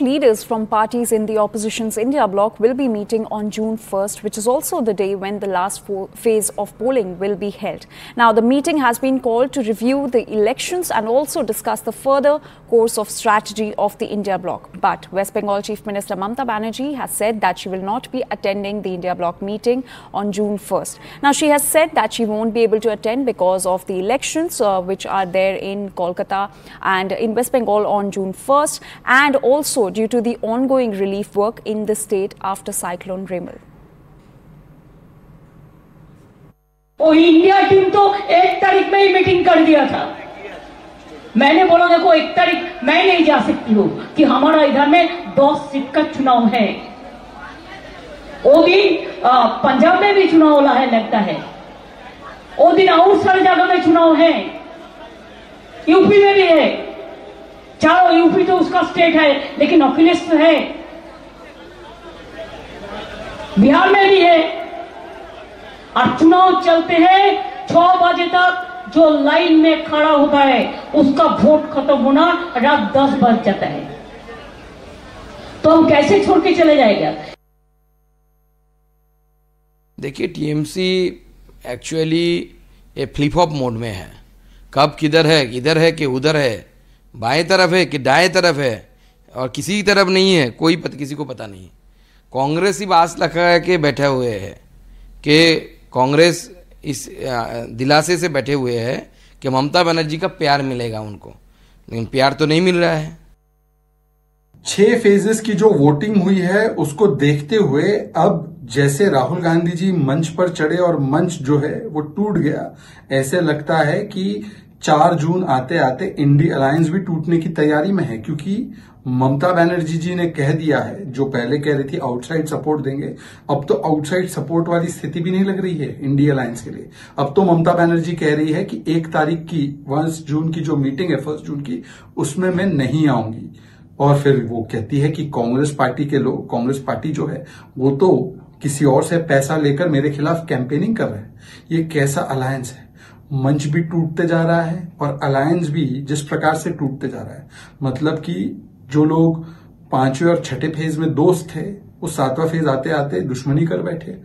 Leaders from parties in the opposition's India bloc will be meeting on June 1st, which is also the day when the last phase of polling will be held. Now, the meeting has been called to review the elections and also discuss the further course of strategy of the India bloc. But West Bengal Chief Minister Mamta Banerjee has said that she will not be attending the India bloc meeting on June 1st. Now, she has said that she won't be able to attend because of the elections uh, which are there in Kolkata and in West Bengal on June 1st and also due to the ongoing relief work in the state after Cyclone Remal. वो India team तो एक तारीख में ही meeting कर दिया था। मैंने बोला, देखो, एक तारीख मैं नहीं जा सकती हूँ कि हमारा इधर में दस सीट का चुनाव है। वो दिन पंजाब में भी चुनाव होला है, लगता है। वो दिन और सारे जगह में चुनाव है। यूपी में भी है। चारों यूपी तो उसका स्टेट है, लेकिन अखिलेश तो है। बिहार में भी है। और चुनाव चलते हैं, छह बजे तक जो लाइन में खड़ा होता है, उसका वोट खत्म होना रात दस बज जाता है। तो हम कैसे छोड़ के चले जाएगा? देखिए TMC actually a flip off mode में है। कब किधर है इधर है कि उधर है? बाएँ तरफ़ है कि दाएँ तरफ़ है और किसी की तरफ़ नहीं है कोई पत, किसी को पता नहीं कांग्रेस ही बास लगा के बैठे हुए हैं कि कांग्रेस इस दिलासे से बैठे हुए है कि ममता बनर्जी का प्यार मिलेगा उनको। लेकिन प्यार तो नहीं मिल रहा है। छह फेजेस की जो वोटिंग हुई है उसको देखते हुए अब जैसे राहुल गांधी जी मंच पर चढ़े और मंच जो है वो टूट गया। ऐसे लगता है कि चार जून आते आते इंडी अलायंस भी टूटने की तैयारी में है, क्योंकि ममता बनर्जी जी ने कह दिया है, जो पहले कह रही थी आउटसाइड सपोर्ट देंगे। अब तो आउटसाइड सपोर्ट वाली स्थिति भी नहीं लग रही है इंडी अलायंस के लिए। अब तो ममता बनर्जी कह रही है कि एक तारीख की फ़र्स्ट जून की जो मीटिंग है फ़र्स्ट जून की, उसमें मैं नहीं आऊँगी। और फिर वो कहती है कि कांग्रेस पार्टी के लोग, कांग्रेस पार्टी जो है, वो तो किसी और से पैसा लेकर मेरे खिलाफ कैंपेनिंग कर रहे हैं। ये कैसा अलायंस है? मंच भी टूटते जा रहा है और अलायंस भी जिस प्रकार से टूटते जा रहा है। मतलब कि जो लोग पाँचवें और छठे फ़ेज़ में दोस्त थे, वो सातवां फ़ेज़ आते आते दुश्मनी कर बैठे।